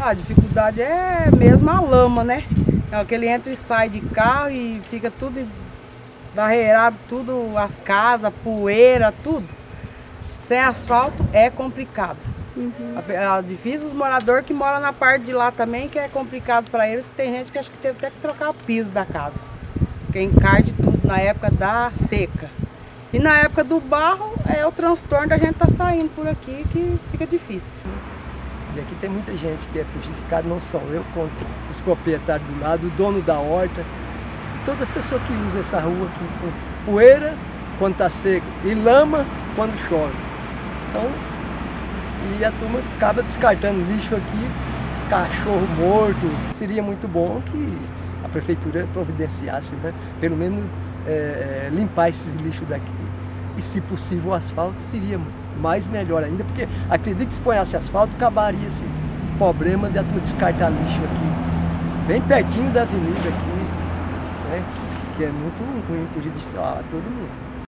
A dificuldade é mesmo a lama, né? É aquele entra e sai de carro e fica tudo barreirado, tudo, as casas, poeira, tudo. Sem asfalto é complicado. Uhum. É difícil os moradores que moram na parte de lá também, que é complicado para eles, que tem gente que acho que teve até que trocar o piso da casa. Porque encarde tudo na época da seca. E na época do barro é o transtorno da gente estar tá saindo por aqui que fica difícil. E aqui tem muita gente que é prejudicada, não só eu, como os proprietários do lado, o dono da horta, todas as pessoas que usam essa rua aqui com poeira quando está seco e lama quando chove. Então, e a turma acaba descartando lixo aqui, cachorro morto. Seria muito bom que a prefeitura providenciasse, né? pelo menos é, limpar esses lixos daqui. E se possível o asfalto seria mais melhor ainda, porque acredito que se ponhasse asfalto, acabaria esse problema de a turma descartar lixo aqui. Bem pertinho da avenida aqui, né? que é muito ruim, prejudicial a todo mundo.